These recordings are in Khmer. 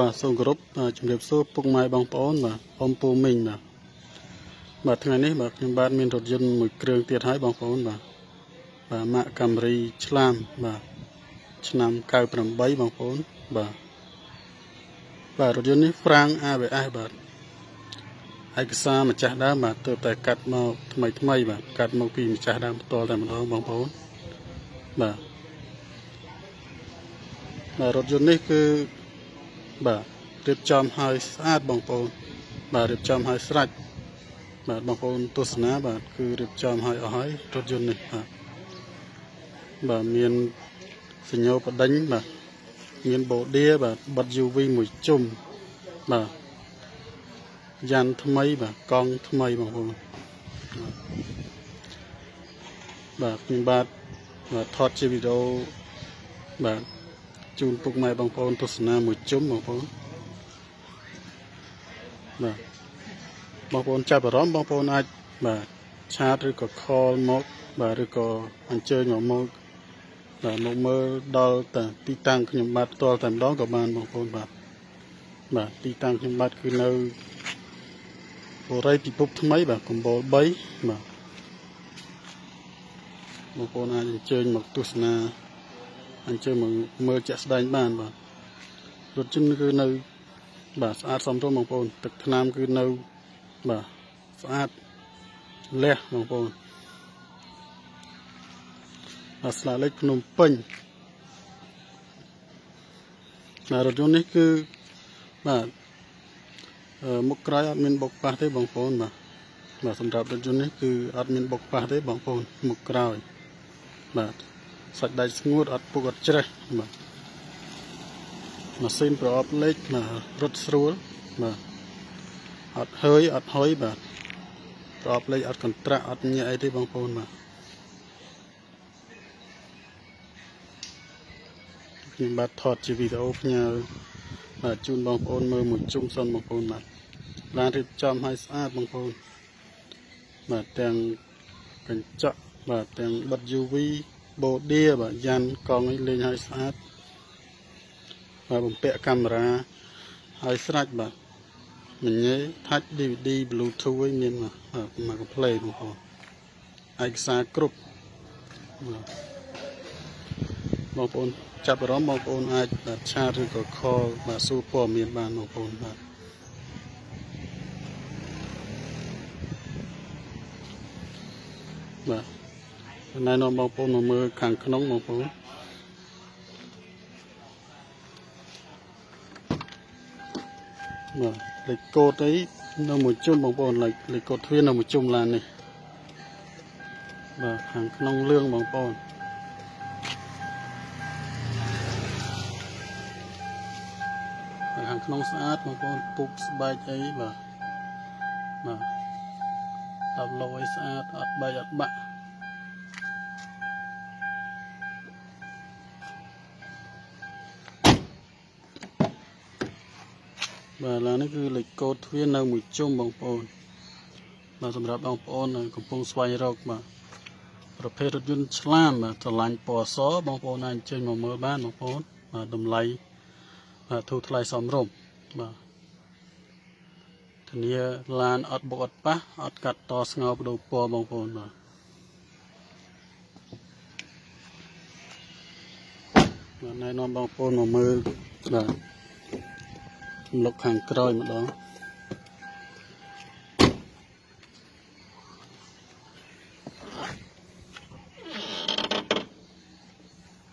បាទសូមគោរពជំរាបសួរពុកម៉ែបងប្អូនបាទអ៊ំពូមីងបាទបាទថ្ងៃនេះបាទខ្ញុំបាទមានរថយន្តមួយគ្រឿងទៀតហើយបងប្អូនបាទបាទម៉ាកកាមេរីឆ្លាមបាទឆ្នាំ98បងប្អូនបាទបាទរថយន្តនេះហ្វ្រាំង ABS បាទឯកសារម្ចាស់ដើមបាទទើបតែកាត់មកថ្មីថ្មីបាទកាត់មកពីម្ចាស់ដើមផ្ទាល់តែម្ដងបងប្អូនបាទបាទរថយន្តនេះគឺ បាទរៀបចំឲ្យស្អាតបងប្អូនបាទរៀបចំឲ្យស្រេចបាទបងប្អូនទស្សនាបាទគឺរៀបចំឲ្យអស់ហើយរថយន្តនេះបាទបាទមានសញ្ញោបដិញបាទមានបូឌាបាទបិទ UV មួយជុំបាទយ៉ាន់ថ្មី បាទកង់ថ្មីបងប្អូនបាទខ្ញុំបាទបាទថតជាវីដេអូបាទ ជូនពុកម៉ែបងប្អូនទស្សនាមួយជុំបងប្អូនបាទបងប្អូនចាប់អារម្មណ៍បងប្អូនអាចបាទឆាតឬក៏ call មកបាទឬក៏អញ្ជើញមកមកបាទមកមើលដល់តាទីតាំងខ្ញុំបាទផ្ទាល់តែម្ដងក៏បានបងប្អូនបាទបាទទីតាំងខ្ញុំបាទគឺនៅបូរីពិភពថ្មីបាទកំបូល3បាទបងប្អូនអាចអញ្ជើញមកទស្សនា អញ្ជើញមកមើលជាក់ស្ដែងបានបាទរថយន្តគឺនៅ បាទស្អាតសមរម្យបងប្អូន ទឹកថ្នាំគឺនៅបាទស្អាតលះបងប្អូនបាទស្លាកលេខភ្នំពេញបាទរថយន្តនេះគឺបាទមុខក្រោយអត់មានបុកប៉ះទេបងប្អូនបាទបាទសម្រាប់រថយន្តនេះគឺអត់មានបុកប៉ះទេបងប្អូនមុខក្រោយបាទ សាច់ដែកស្ងួតអត់ពុកអត់ច្រេះបាទម៉ាស៊ីនប្រអប់លេខបាទរត់ស្រួលបាទអត់ហើយអត់ហុយបាទប្រអប់លេខអត់កន្ត្រាក់អត់ញាក់អីទេបងប្អូនបាទខ្ញុំបាទថតជាវីដេអូផ្ញើបាទជូនបងប្អូនមើលមួយជុំសិនបងប្អូនបាទបានរៀបចំឲ្យស្អាតបងប្អូនបាទទាំងកញ្ចក់បាទទាំងបិទ UV បូឌាបាទយ៉ាន់កង់នេះលេងឲ្យស្អាតបាទបំពាក់កាមេរ៉ាឲ្យស្រេចបាទមញ៉េ touch DVD Bluetooth វិញមានបាទមកកំ play បងប្អូនឯកសារគ្រប់បងប្អូនចាប់អារម្មណ៍បងប្អូនអាចបាទឆាតឬក៏ call បាទសួរព័ត៌មានបានបងប្អូនបាទបាទ ណែនាំបងប្អូនមកមើលខាងក្នុងបងប្អូនបាទលេខកូដអីនៅមួយជុំបងប្អូនលេខលេខកូដទ្វារនៅមួយជុំឡាននេះបាទខាងក្នុងលឿងបងប្អូនខាងក្នុងស្អាតបងប្អូនពុកស្បែកអីបាទបាទដល់លោអីស្អាតអត់បែកអត់បាក់ បាទឡាននេះគឺលេខកូដទ្វារនៅមួយជុំបងប្អូនបាទសម្រាប់បងប្អូននៅកំពុងស្វែងរកបាទប្រភេទរថយន្តឆ្លាមបាទស្រឡាញ់ពណ៌សបងប្អូនអាចអញ្ជើញមកមើលបានបងប្អូនបាទតម្លៃបាទធូរថ្លៃសមរម្យបាទធានាឡានអត់បុកអត់ប៉ះអត់កាត់តស្ងោបដូរពណ៌បងប្អូនបាទបាទណែនាំបងប្អូនមកមើលបាទ លុកខាងក្រោយម្ដង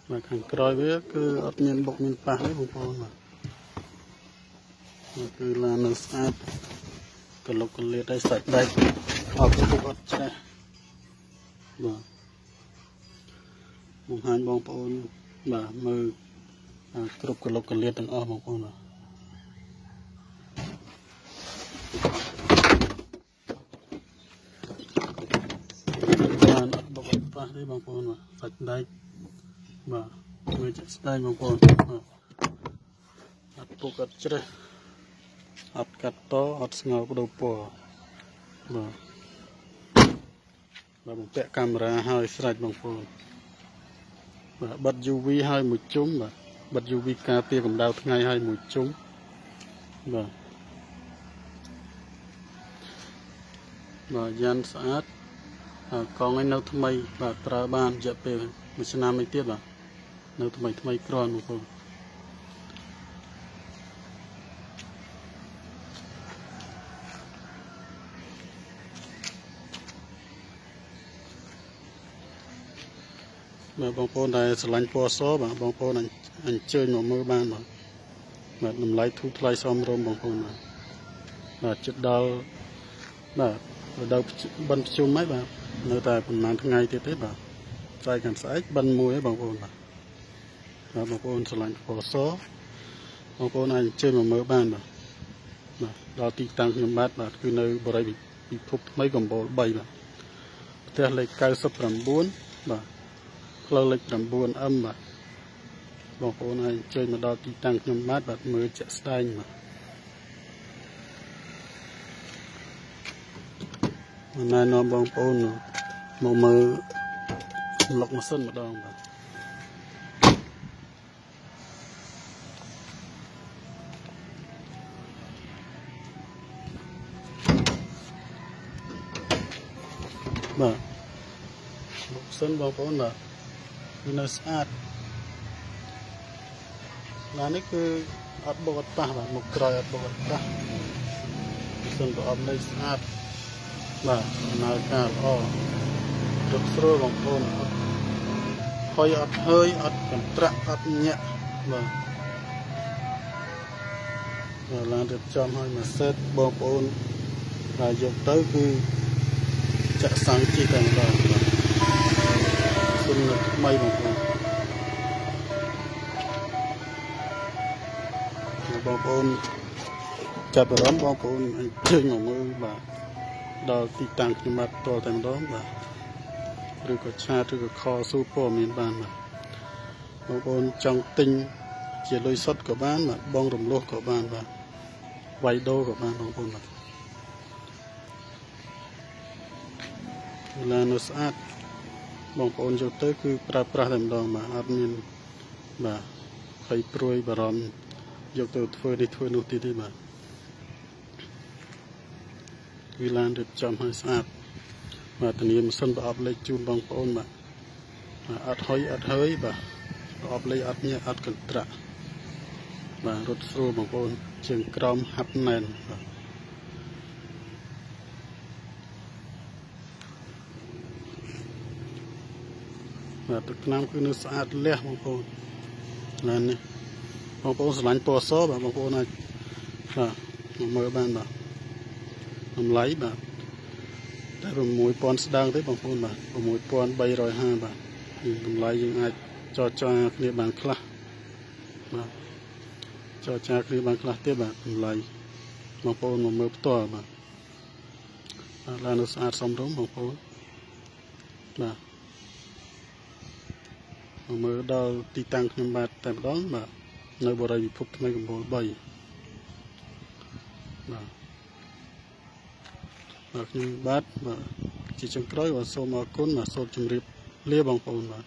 មកខាងក្រោយវាគឺអត់មានបុកមានប៉ះទេបងប្អូនបាទគឺឡាននៅស្អាតកលុកកលៀតឲ្យសាច់ដែកអត់ពុកអត់ច្រេះបាទបង្ហាញបងប្អូនបាទមើលគ្រប់កលុកកលៀតទាំងអស់បងប្អូនបាទ ប៉ះទេបងប្អូនបាទសាច់ដែកបាទមើលចាក់ស្ដែងបងប្អូនបាទអត់ពុកអត់ជ្រេះអត់កាត់តអត់ស្ងោបដូរពណ៌បាទបាទបំពាក់កាមេរ៉ាឲ្យស្រេចបងប្អូនបាទបិទ UV ឲ្យមួយជុំបាទបិទ UV ការពារកម្ដៅថ្ងៃឲ្យមួយជុំបាទបាទយ៉ាន់ស្អាតហើយ កង់ឯនៅថ្មី បាទប្រើបានរយៈពេលមួយឆ្នាំឯទៀតបាទនៅថ្មីថ្មីក្រនបងប្អូនបាទបងប្អូនដែលស្រឡាញ់ពណ៌សបាទបងប្អូនអញ្ជើញមកមើលបានបាទបាទតម្លៃធូរថ្លៃសមរម្យបងប្អូនបាទបាទចិត្តដល់បាទដល់បិណ្ឌប្រជុំហើយបាទ នៅតែប្រហែលថ្ងៃទៀតទេបាទស្អែកកាន់ស្អែកបិណ្ឌមួយហើយបងប្អូនបាទបាទបងប្អូនស្រឡាញ់ពណ៌សបងប្អូនអាចអញ្ជើញមកមើលបានបាទបាទដល់ទីតាំងខ្ញុំបាទបាទគឺនៅបរិយាពិភពថ្មីកំពូល3បាទផ្ទះលេខ99បាទផ្លូវលេខ 9M បាទបងប្អូនអាចអញ្ជើញមកដល់ទីតាំងខ្ញុំបាទបាទមើលជាក់ស្ដែងបាទណែនាំបងប្អូន មកមើលលុកម៉ាស៊ីនម្ដងបាទបាទលុកសិនបងប្អូនបាទវានៅស្អាតណានេះគឺអត់បុកអត់ប៉ះបាទមុខក្រោយអត់បុកអត់ប៉ះសិនប្រអប់នៅស្អាតបាទដំណើរការល្អ រត់ស្រួលបងប្អូនអត់ហុយអត់ហើយអត់កន្ត្រាក់អត់ញាក់បាទបាទឡានរៀបចំឲ្យមកសេតបងប្អូនហើយយកទៅគឺចាក់សាំងជីតែម្ដងបាទសុំនៅថ្មីបងប្អូនបងប្អូនចាប់អារម្មណ៍បងប្អូនអញ្ជើញមកមើលបាទដល់ទីតាំងខ្ញុំបាទតលតែម្ដងបាទ ឬក៏ឆាតឬក៏ខស៊ូព័ត៌មានបានបាទបងប្អូនចង់ទិញជាលុយសុទ្ធក៏បានបាទបងរំលោះក៏បានបាទវាយដូរក៏បានបងប្អូនបាទវេលានៅស្អាតបងប្អូនយកទៅគឺប្រើប្រាស់តែម្ដងបាទអត់មានបាទភ័យព្រួយបារម្ភយកទៅធ្វើនេះធ្វើនោះទៀតទេបាទគឺឡានរៀបចំឲ្យស្អាត បាទធានាម៉ាស៊ីនប្រអប់លេខជូនបងប្អូនបាទអត់ហុយអត់ហើយបាទប្រអប់លេខអត់ញើអត់កន្ត្រាក់បាទរត់ស្រួលបងប្អូនជើងក្រោមហាត់ណែនបាទបាទទឹកថ្នាំគឺនៅស្អាតលះបងប្អូនឡាននេះបងប្អូនស្រឡាញ់ពណ៌សបាទបងប្អូនអាចបាទមកមើលបានបាទតម្លៃបាទតែ 6000ស្ដើងទេបងប្អូនបាទ6350បាទតម្លៃយើងអាចចរចាគ្នាបានខ្លះបាទចរចាគ្នាបានខ្លះទៀតបាទតម្លៃបងប្អូនមកមើលផ្ទាល់បាទបាទឡាននៅស្អាតសមរម្យបងប្អូនបាទមកមើលដល់ទីតាំងខ្ញុំបាទតែម្ដងបាទនៅបរិយាពិភពថ្មីកំពូល3បាទ បាទខ្ញុំបាទបាទជាចុងក្រោយបាទសូមអរគុណបាទសូមជម្រាបលាបងប្អូនបាទ